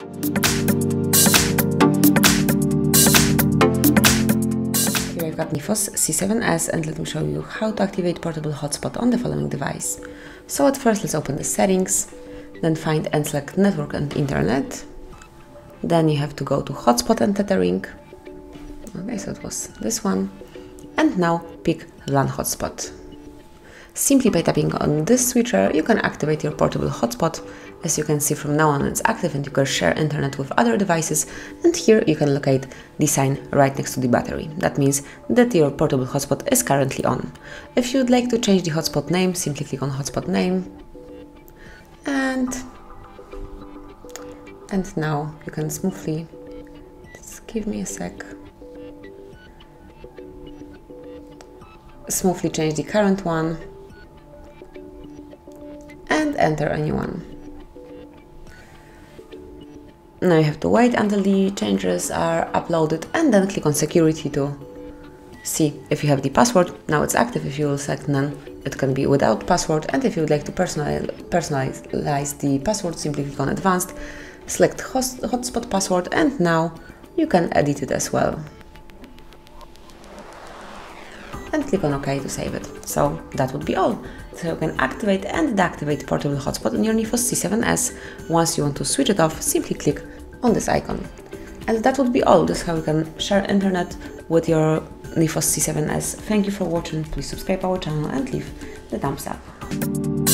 Here I've got Neffos C7S and let me show you how to activate portable hotspot on the following device. So at first let's open the settings, then find and select network and internet. Then you have to go to hotspot and tethering. Okay, so it was this one. And now pick LAN hotspot. Simply by tapping on this switcher, you can activate your portable hotspot. As you can see from now on it's active and you can share internet with other devices and here you can locate the sign right next to the battery. That means that your portable hotspot is currently on. If you'd like to change the hotspot name, simply click on hotspot name and and now you can smoothly just give me a sec smoothly change the current one and enter a new one. Now you have to wait until the changes are uploaded and then click on security to see if you have the password. Now it's active. If you will select none, it can be without password. And if you would like to personalize, the password, simply click on advanced, select host, hotspot password and now you can edit it as well and click on OK to save it. So that would be all. So you can activate and deactivate portable hotspot on your Neffos C7S. Once you want to switch it off, simply click on this icon. And that would be all. This is how you can share internet with your Neffos C7S. Thank you for watching. Please subscribe our channel and leave the thumbs up.